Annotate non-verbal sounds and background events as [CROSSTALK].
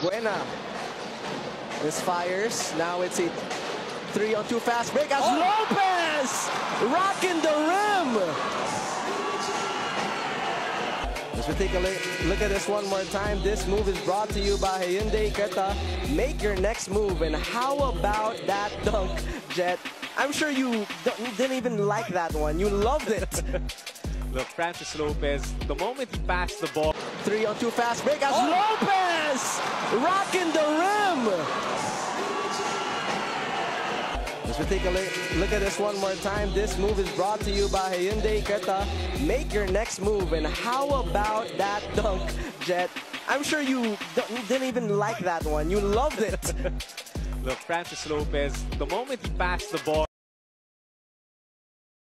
Buena misfires. Now it's a three on two fast break as oh. Lopez rocking the rim. As we take a look, look at this one more time, this move is brought to you by Hyundai Creta. Make your next move. And how about that dunk, Jet? I'm sure you didn't even like that one. You loved it. [LAUGHS] Look, Francis Lopez, the moment he passed the ball, Three on two fast break as oh. Lopez rocking the rim. As we take a look, at this one more time, this move is brought to you by Hyundai Creta. Make your next move. And how about that dunk, Jet? I'm sure you didn't even like that one. You loved it. [LAUGHS] look, Francis Lopez, the moment he passed the ball,